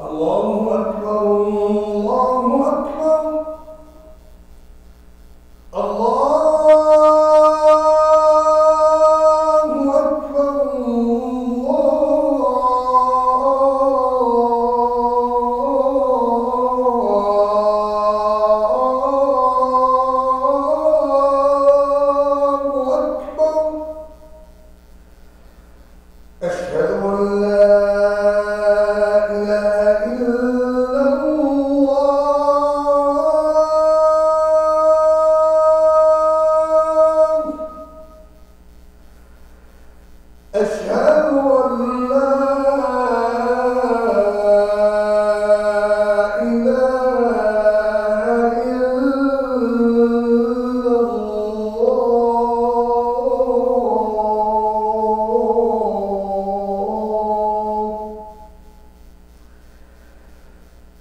الله أكبر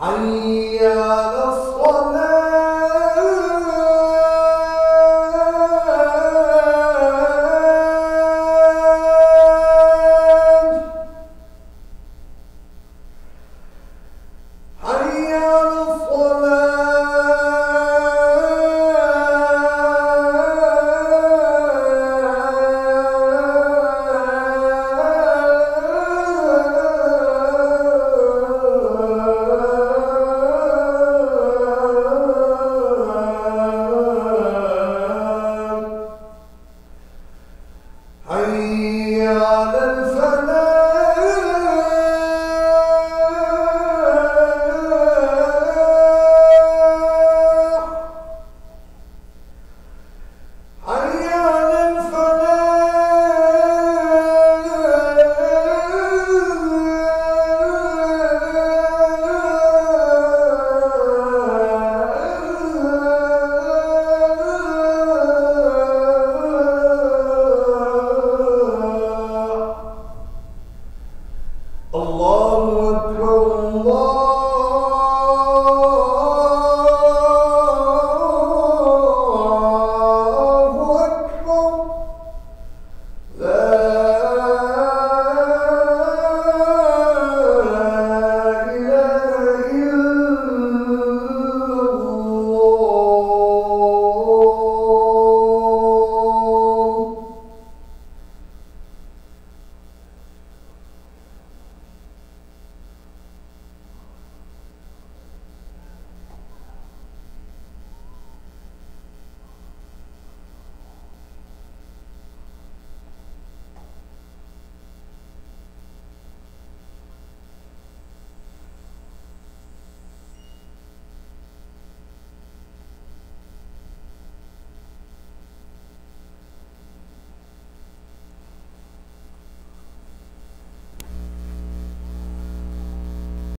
حي على